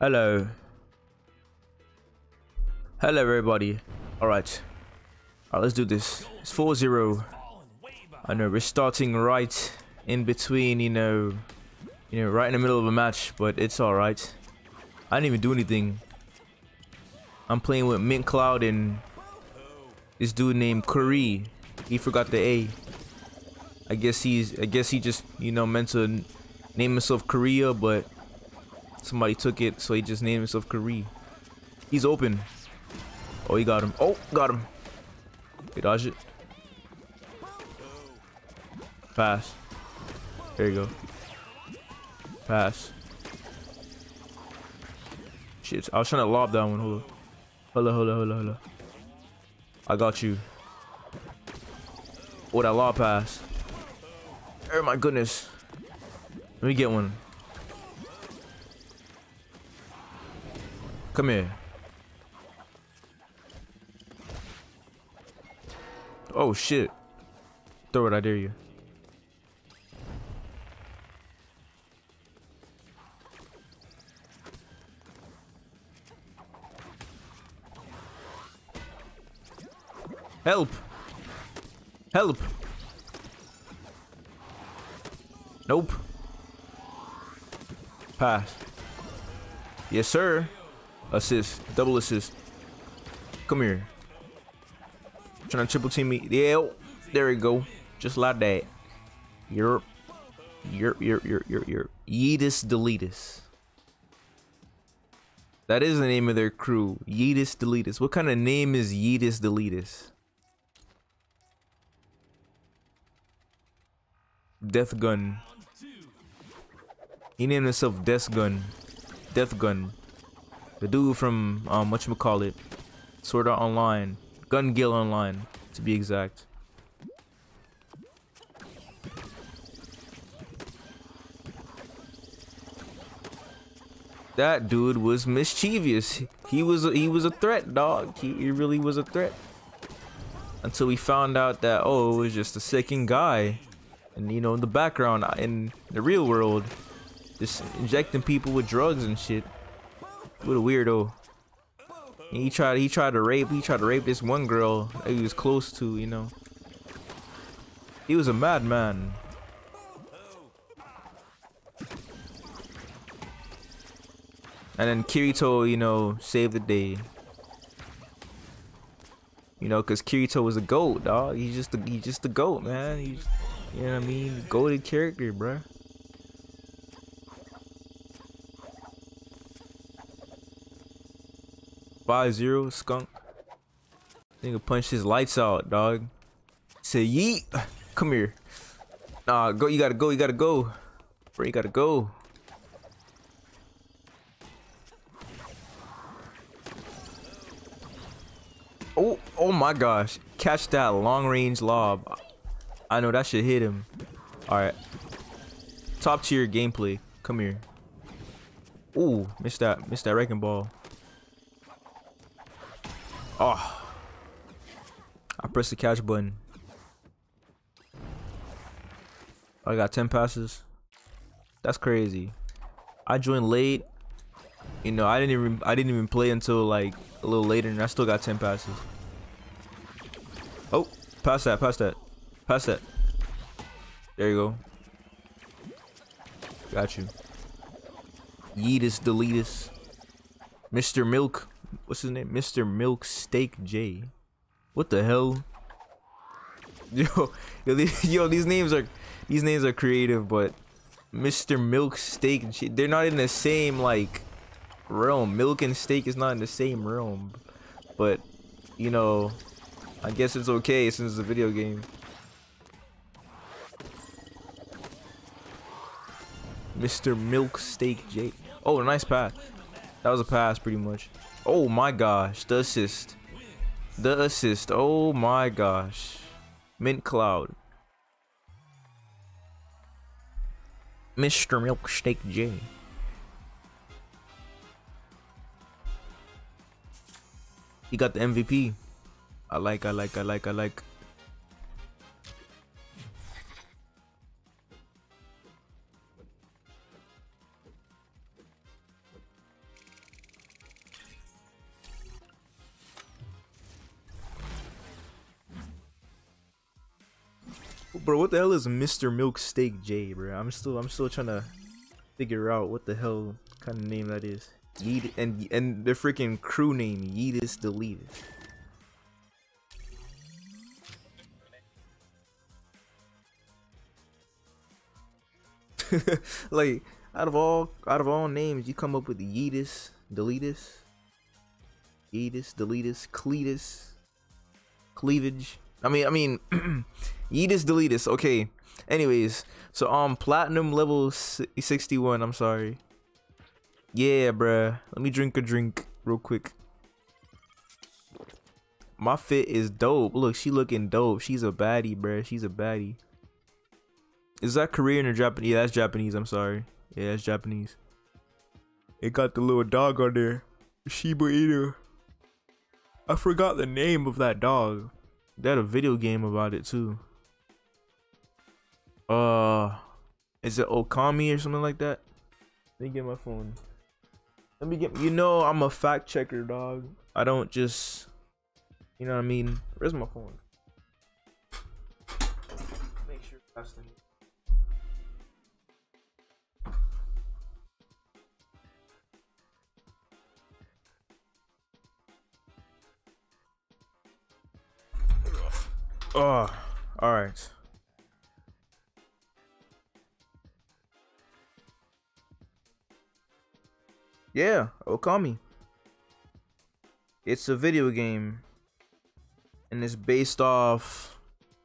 Hello. Hello, everybody. All right. All right, let's do this. It's 4-0. I know we're starting right in between, you know, you know, right in the middle of a match, but it's all right. I didn't even do anything. I'm playing with Mint Cloud and this dude named Curry. He forgot the A. I guess he's, I guess he just, you know, meant to name himself Korea, but somebody took it, so he just named himself Curry. He's open. Oh, he got him. Oh, got him. He dodged it. Pass. There you go. Pass. Shit, I was trying to lob that one. Hold on. Hold on, hold on, hold on, hold on. I got you. Oh, that lob pass. Oh my goodness. Let me get one. Come here. Oh shit. Throw it, I dare you. Help! Help! Nope. Pass. Yes, sir. Assist. Double assist. Come here. Trying to triple team me. Yeah, there we go. Just like that. Yerp. Yerp, yerp, yerp, yerp, yerp. Yeetus Deletus. That is the name of their crew. Yeetus Deletus. What kind of name is Yeetus Deletus? Death Gun. He named himself Death Gun. Death Gun. The dude from um whatchamacallit. Sword Art Online. Gun Gale Online, to be exact. That dude was mischievous. He was a, he was a threat, dog. He, he really was a threat. Until we found out that oh, it was just a second guy, and you know in the background in the real world, just injecting people with drugs and shit. What a weirdo. And he tried he tried to rape he tried to rape this one girl that he was close to, you know. He was a madman. And then Kirito, you know, saved the day. You know, cause Kirito was a goat, dog. He's just the he's just the goat, man. He's you know what I mean? Goated character, bruh. 5-0 skunk. Nigga punched his lights out, dog. Say yeet. Come here. Nah, go. You gotta go. You gotta go. Bro, you gotta go. Oh, oh my gosh. Catch that long range lob. I know that should hit him. Alright. Top tier gameplay. Come here. Ooh, missed that. Missed that wrecking ball. Oh. I pressed the catch button. I got 10 passes. That's crazy. I joined late. You know, I didn't even I didn't even play until like a little later and I still got 10 passes. Oh, pass that, pass that. Pass that. There you go. Got you. Yeetus deletus. Mr. Milk what's his name? Mr. Milk Steak J. What the hell? Yo, yo, these, yo, these names are these names are creative, but Mr. Milk Steak J, they're not in the same like realm. Milk and steak is not in the same realm. But you know, I guess it's okay since it's a video game. Mr. Milk Steak J. Oh, nice pass. That was a pass pretty much. Oh my gosh, the assist. The assist. Oh my gosh. Mint Cloud. Mr. Milkshake J. He got the MVP. I like, I like, I like, I like. Bro, what the hell is Mr. Milk Steak J, bro? I'm still I'm still trying to figure out what the hell kind of name that is. Yeet and and the freaking crew name Yeetus Deleted. like out of all out of all names, you come up with Yeetus, Deletus, Yeetus, Deletus, Cletus, Cleavage. I mean, I mean, Yeetus, Deletus. Okay. Anyways, so um, platinum level 61. I'm sorry. Yeah, bruh. Let me drink a drink real quick. My fit is dope. Look, she looking dope. She's a baddie, bruh. She's a baddie. Is that Korean or Japanese? Yeah, that's Japanese. I'm sorry. Yeah, that's Japanese. It got the little dog on there. Shiba Inu. I forgot the name of that dog. They had a video game about it too. Uh, is it Okami or something like that? Let me get my phone. Let me get. You know, I'm a fact checker, dog. I don't just. You know what I mean? Where's my phone? Make sure that's the. Oh, all right. Yeah, Okami. It's a video game, and it's based off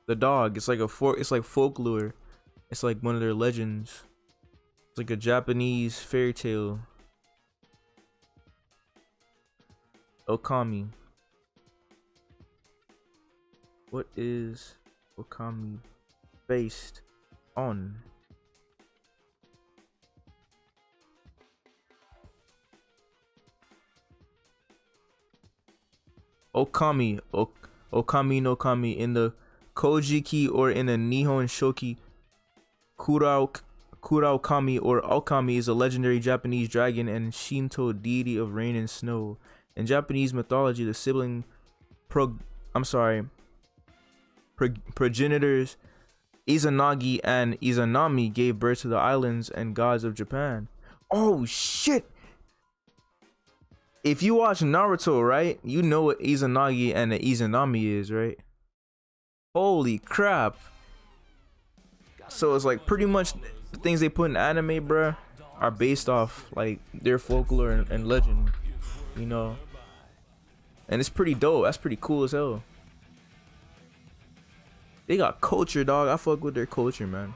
the dog. It's like a for. It's like folklore. It's like one of their legends. It's like a Japanese fairy tale. Okami. What is Okami based on? Okami, ok Okami no Kami in the Kojiki or in the Nihon Shoki Kurao Kurao Kami or Okami is a legendary Japanese dragon and Shinto deity of rain and snow. In Japanese mythology, the sibling pro I'm sorry, progenitors Izanagi and Izanami gave birth to the islands and gods of Japan. Oh shit! If you watch Naruto, right, you know what Izanagi and the Izanami is, right? Holy crap! So it's like pretty much the things they put in anime, bruh, are based off like their folklore and, and legend, you know. And it's pretty dope. That's pretty cool as hell. They got culture, dog. I fuck with their culture, man.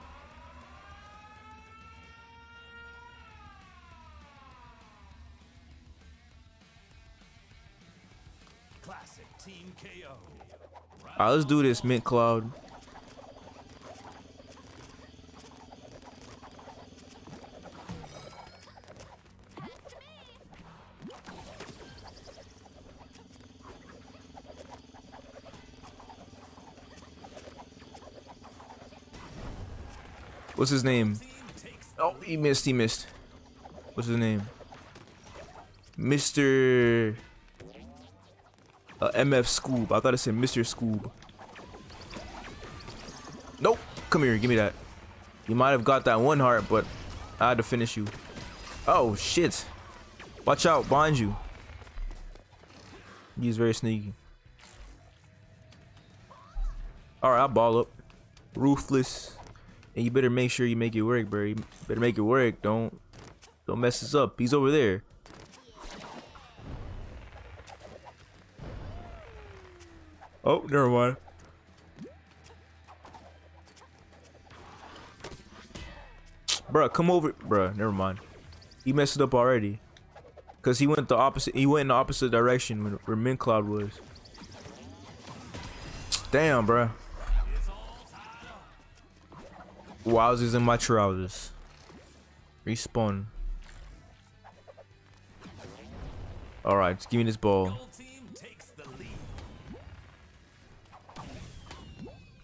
Classic Team KO. Alright, let's do this, Mint Cloud. What's his name? Oh, he missed. He missed. What's his name? Mr. Uh, MF Scoob. I thought it said Mr. Scoob. Nope. Come here. Give me that. You might have got that one heart, but I had to finish you. Oh, shit. Watch out. Behind you. He's very sneaky. Alright, I'll ball up. Ruthless. And you better make sure you make it work, bro. You better make it work. Don't don't mess this up. He's over there. Oh, never mind. Bruh, come over. Bruh, never mind. He messed it up already. Cause he went the opposite. He went in the opposite direction where, where Mint Cloud was. Damn, bruh. Wowzers in my trousers. Respawn. Alright, give me this ball.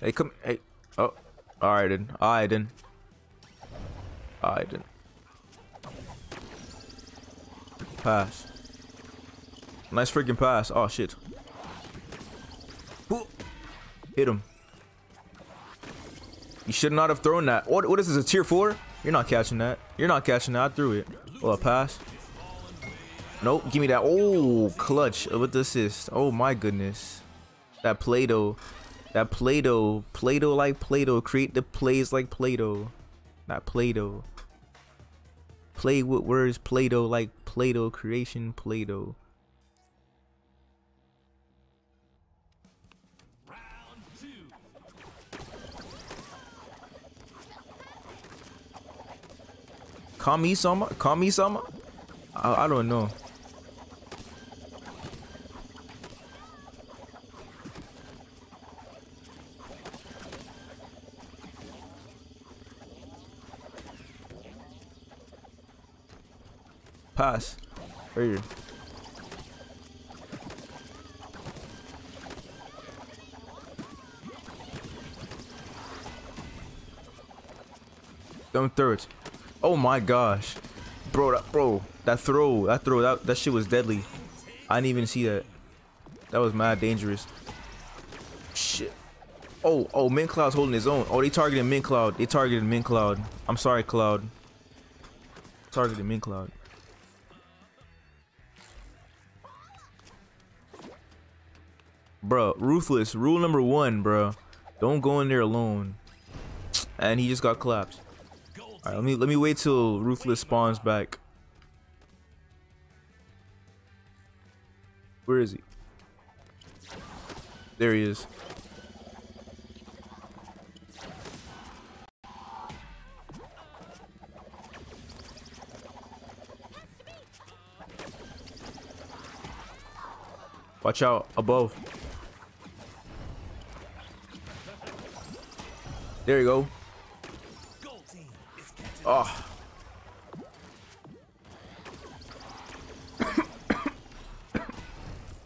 Hey, come. Hey. Oh. Alright then. Alright then. Alright then. Pass. Nice freaking pass. Oh shit. Hit him. You should not have thrown that. What? What is this? A tier four? You're not catching that. You're not catching that. I threw it. Oh, a pass. Nope. Give me that. Oh, clutch uh, with the assist. Oh my goodness. That Play-Doh. That Play-Doh. Play-Doh like Play-Doh. Create the plays like Play-Doh. Not Play-Doh. Play with words. Play-Doh like Play-Doh. Creation Play-Doh. Kami-sama? Kami-sama? I, I don't know. Pass. Right here. Don't throw it. Oh my gosh. Bro, that, bro, that throw, that throw, that, that shit was deadly. I didn't even see that. That was mad dangerous. Shit. Oh, oh, Mint Cloud's holding his own. Oh, they targeted Mint Cloud. They targeted Mint Cloud. I'm sorry, Cloud. Targeted Mint Cloud. Bro, ruthless. Rule number one, bro. Don't go in there alone. And he just got collapsed. Alright, let me let me wait till Ruthless spawns back. Where is he? There he is. Watch out above. There you go. Oh.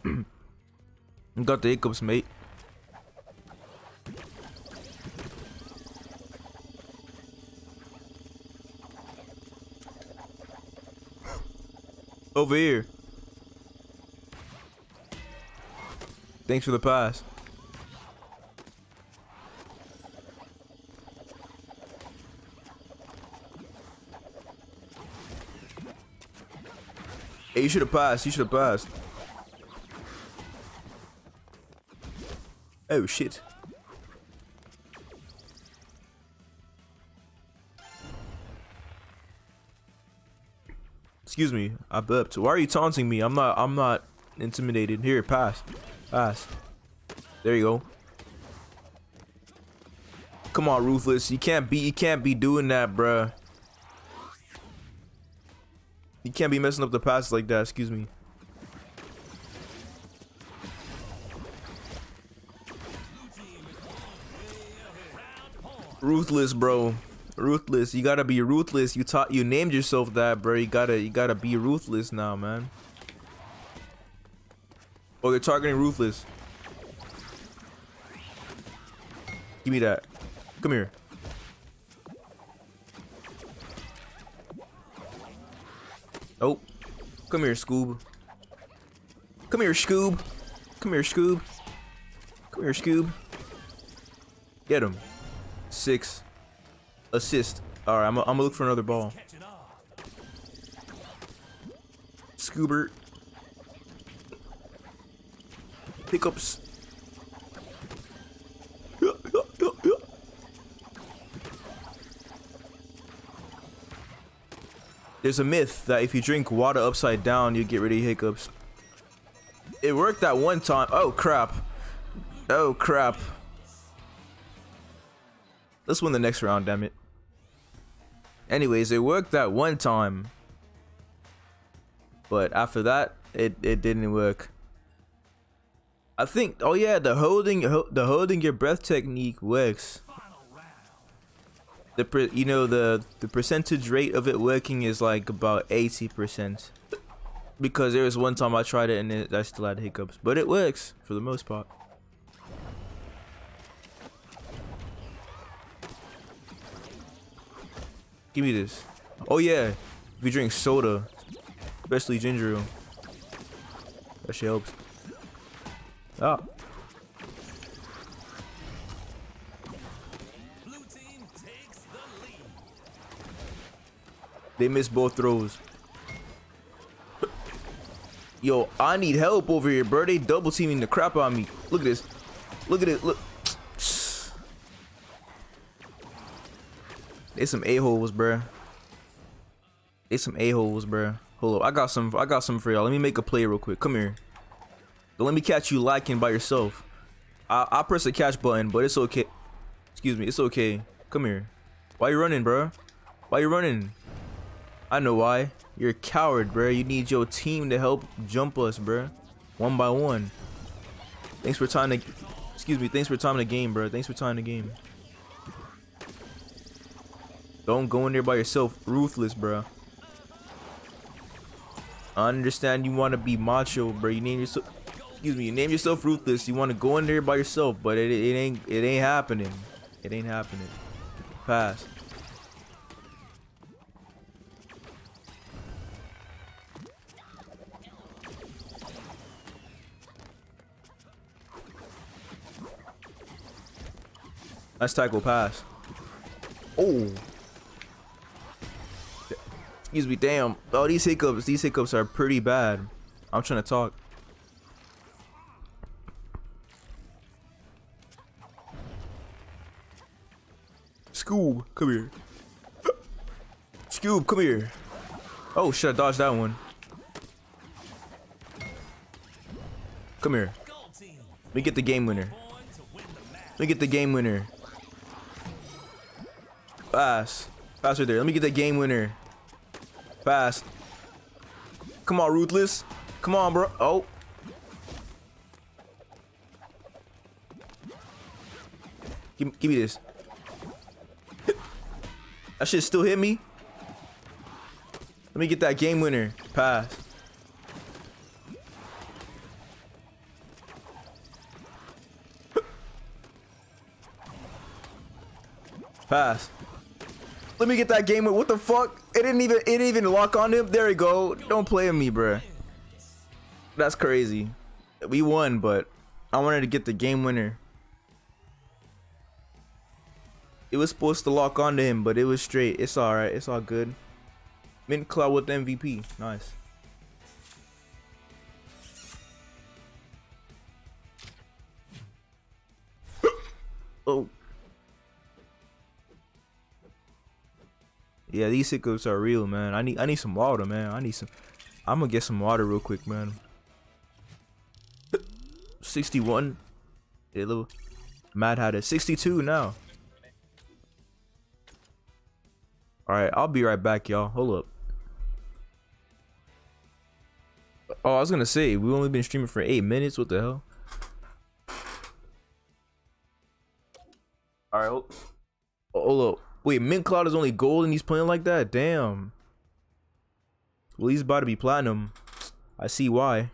Got the hiccups, mate. Over here. Thanks for the pass. You should have passed. You should have passed. Oh, shit. Excuse me, I burped. Why are you taunting me? I'm not, I'm not intimidated. Here, pass. Pass. There you go. Come on, Ruthless. You can't be, you can't be doing that, bruh. You can't be messing up the passes like that, excuse me. Ruthless, bro. Ruthless. You gotta be ruthless. You taught you named yourself that, bro. You gotta you gotta be ruthless now, man. Oh, they're targeting ruthless. Give me that. Come here. Nope. Come here, Scoob. Come here, Scoob. Come here, Scoob. Come here, Scoob. Get him. Six. Assist. Alright, I'm gonna look for another ball. Scoobert. Pickups. There's a myth that if you drink water upside down, you get rid of hiccups. It worked that one time. Oh, crap. Oh, crap. Let's win the next round, damn it. Anyways, it worked that one time. But after that, it, it didn't work. I think, oh yeah, the holding the holding your breath technique works the you know the the percentage rate of it working is like about 80 percent. Because there was one time I tried it and it, I still had hiccups. But it works for the most part. Give me this. Oh yeah. If you drink soda especially ginger ale that shit helps. Ah They missed both throws. Yo, I need help over here, bro. They double teaming the crap of me. Look at this. Look at it. Look. They some a-holes, bro. They some a-holes, bro. Hold up. I got some I got some for y'all. Let me make a play real quick. Come here. Let me catch you lacking by yourself. I I press the catch button, but it's okay. Excuse me, it's okay. Come here. Why you running, bro? Why you running? I know why. You're a coward, bro. You need your team to help jump us, bro. One by one. Thanks for time to... Excuse me. Thanks for time the game, bro. Thanks for time the game. Don't go in there by yourself. Ruthless, bro. I understand you want to be macho, bro. You name yourself... Excuse me. You name yourself Ruthless. You want to go in there by yourself, but it, it ain't it ain't happening. It ain't happening. Pass. Nice tackle pass. Oh. Excuse me, damn. Oh, these hiccups, these hiccups are pretty bad. I'm trying to talk. Scoob, come here. Scoob, come here. Oh, should I dodge that one? Come here. Me get the game winner. Me get the game winner. Pass. Pass right there. Let me get that game winner. Pass. Come on, Ruthless. Come on, bro. Oh. Give, give me this. that shit still hit me. Let me get that game winner. Pass. Pass. Let me get that game. What the fuck? It didn't even it didn't even lock on him. There we go. Don't play me, bruh. That's crazy. We won, but I wanted to get the game winner. It was supposed to lock onto him, but it was straight. It's alright. It's all good. Mint Cloud with MVP. Nice. oh. Yeah, these hiccups are real, man. I need I need some water, man. I need some. I'm gonna get some water real quick, man. 61. Yeah, little Mad Hatter. 62 now. Alright, I'll be right back, y'all. Hold up. Oh, I was gonna say, we've only been streaming for 8 minutes. What the hell? Alright, oh, hold up. Wait, Mint Cloud is only gold and he's playing like that? Damn. Well, he's about to be platinum. I see why.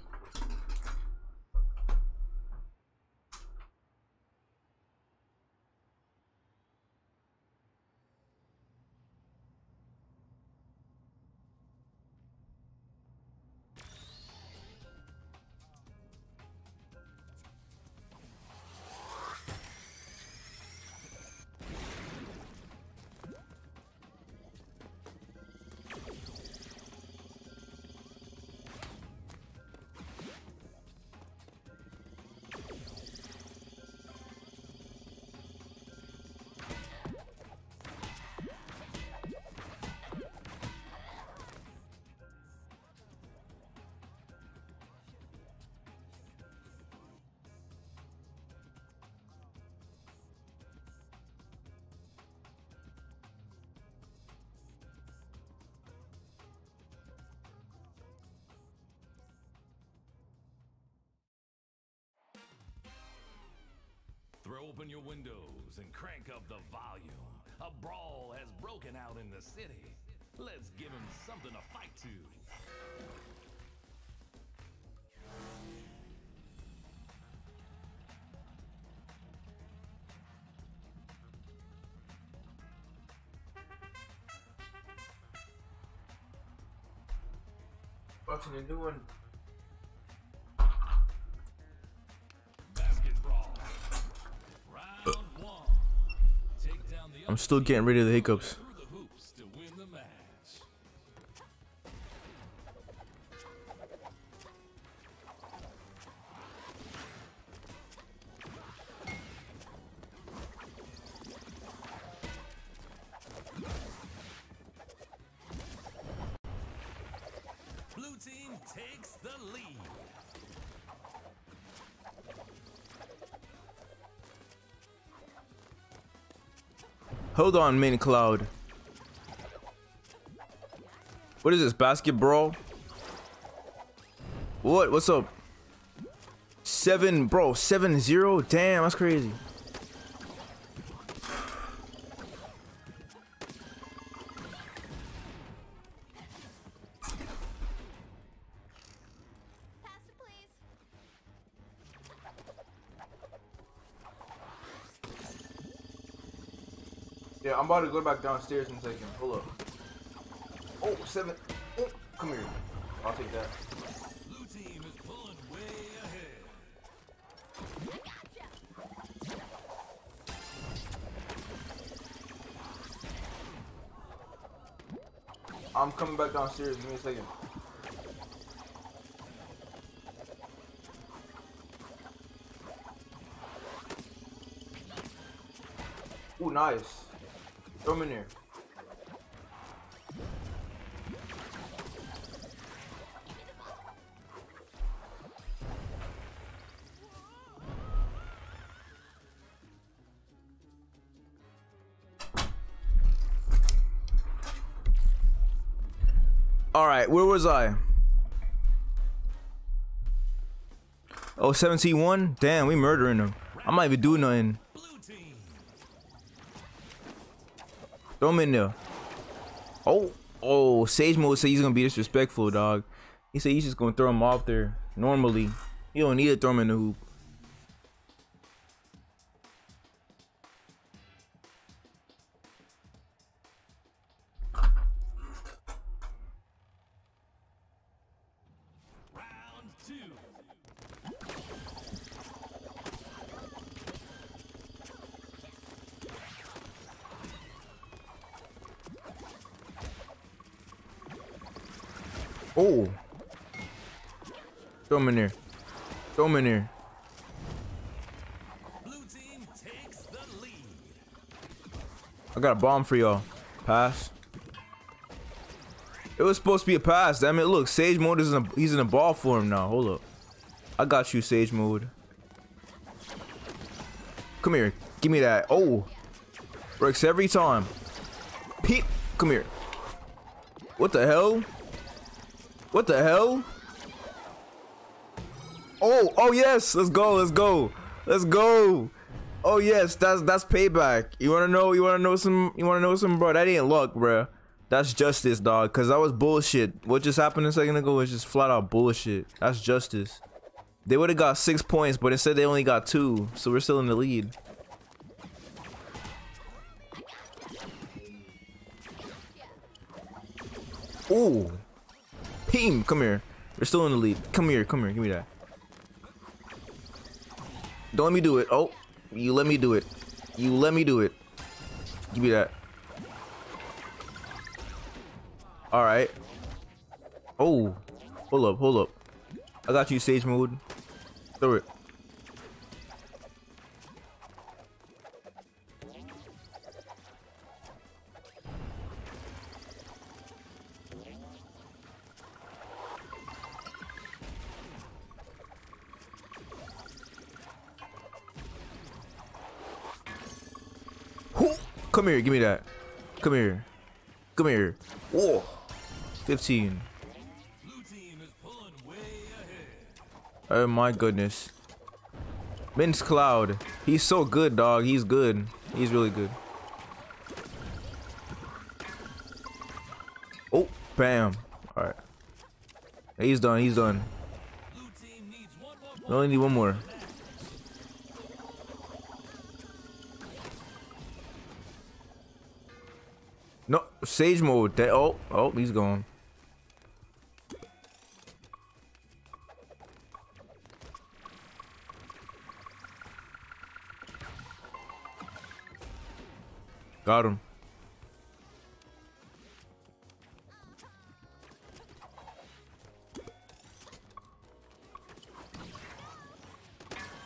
Open your windows and crank up the volume. A brawl has broken out in the city. Let's give him something to fight to. What's he doing? I'm still getting rid of the hiccups. Blue team takes the lead. Hold on, main cloud. What is this, basket basketball? What? What's up? Seven, bro, seven zero? Damn, that's crazy. I'm about to go back downstairs in a second. Hold up. Oh, seven. Oh, come here. I'll take that. Blue team is pulling way ahead. I'm coming back downstairs. Give me a second. Ooh, nice. Throw him in there. All right, where was I? Oh, 17-1? Damn, we murdering them. I'm not even doing nothing. Throw him in there. Oh, oh, Sage Mode said he's gonna be disrespectful, dog. He said he's just gonna throw him off there normally. You don't need to throw him in the hoop. Got a bomb for y'all. Pass. It was supposed to be a pass. Damn it. Look, Sage Mode is in a, he's in a ball form now. Hold up. I got you, Sage Mode. Come here. Give me that. Oh. Works every time. Peep. Come here. What the hell? What the hell? Oh, oh yes. Let's go. Let's go. Let's go. Oh yes, that's that's payback. You wanna know? You wanna know some? You wanna know some, bro? That ain't luck, bro. That's justice, dog. Cause that was bullshit. What just happened a second ago was just flat out bullshit. That's justice. They would have got six points, but instead they only got two, so we're still in the lead. Ooh, Peem, come here. We're still in the lead. Come here, come here. Give me that. Don't let me do it. Oh, you let me do it. You let me do it. Give me that. All right. Oh, hold up, hold up. I got you, Sage Mode. Throw it. Come here, give me that. Come here. Come here. Whoa. 15. Blue team is pulling way ahead. Oh my goodness. Mint Cloud. He's so good, dog. He's good. He's really good. Oh, bam. Alright. He's done. He's done. We only need one more. No, Sage mode. That, oh, oh, he's gone. Got him.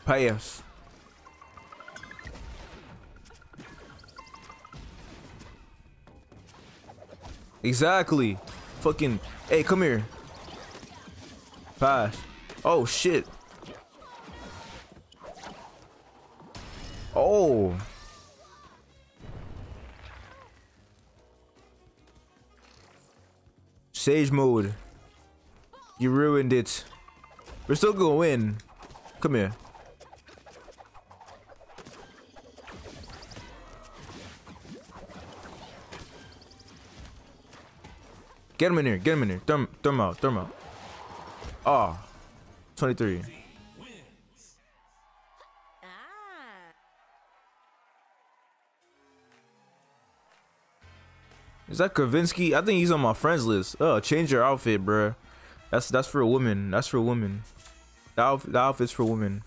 Pass. Exactly. Fucking. Hey, come here. Pass. Oh shit. Oh. Sage mode. You ruined it. We're still gonna win. Come here. Get him in here. Get him in here. Throw him, throw him. Oh. 23. Ah. Is that Kavinsky? I think he's on my friends list. Oh, change your outfit, bruh. That's that's for a woman. That's for a woman. The, outf the outfit's for women.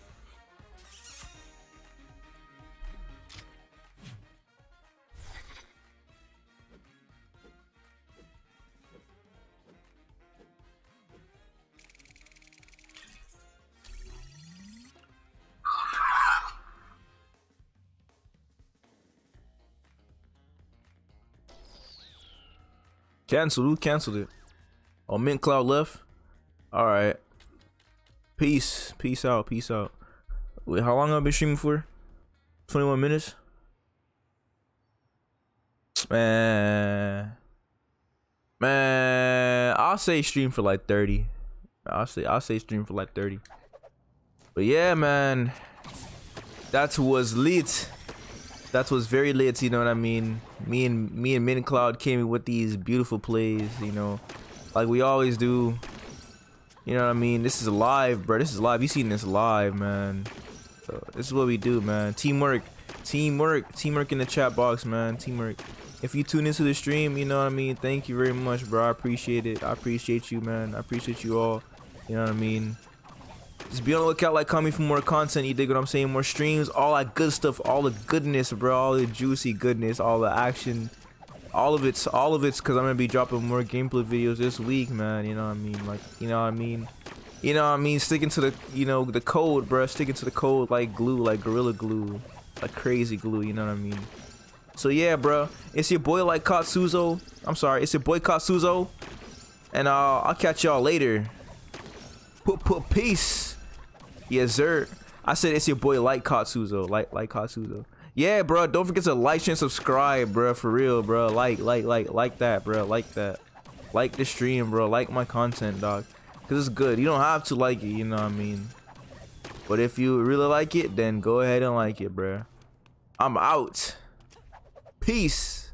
Cancel. Who canceled it? Oh, Mint Cloud left. All right. Peace. Peace out. Peace out. Wait, how long have I been streaming for? 21 minutes? Man. Man. I'll say stream for like 30. I'll say I'll say stream for like 30. But yeah, man. That was lit. That was very lit, you know what I mean? Me and me and Mint Cloud came in with these beautiful plays, you know. Like we always do. You know what I mean? This is live, bro. This is live. You seen this live, man. So this is what we do, man. Teamwork. Teamwork. Teamwork in the chat box, man. Teamwork. If you tune into the stream, you know what I mean? Thank you very much, bro. I appreciate it. I appreciate you, man. I appreciate you all. You know what I mean? Just be on the lookout, like, coming for more content. You dig what I'm saying? More streams, all that good stuff, all the goodness, bro. All the juicy goodness, all the action. All of it's, all of it's because I'm going to be dropping more gameplay videos this week, man. You know what I mean? Like, you know what I mean? You know what I mean? Sticking to the, you know, the code, bro. Sticking to the code like glue, like Gorilla Glue. Like crazy glue, you know what I mean? So yeah, bro. It's your boy, like, Katsuzo. I'm sorry. It's your boy, Katsuzo. And uh, I'll catch y'all later. Put, put, peace. Yes, sir. I said it's your boy like Katsuzo. Like like Katsuzo. Yeah, bro. Don't forget to like and subscribe, bro. For real, bro. Like, like, like, like that, bro. Like that. Like the stream, bro. Like my content, dog. Cause it's good. You don't have to like it, you know what I mean? But if you really like it, then go ahead and like it, bro. I'm out. Peace.